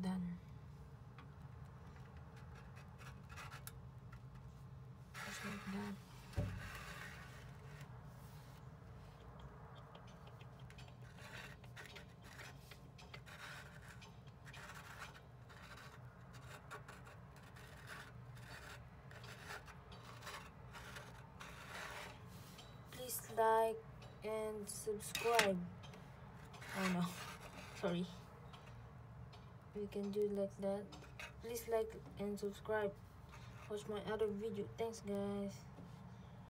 done. Just like that. Please like and subscribe. Oh no. Sorry we can do like that. Please like and subscribe. Watch my other video. Thanks guys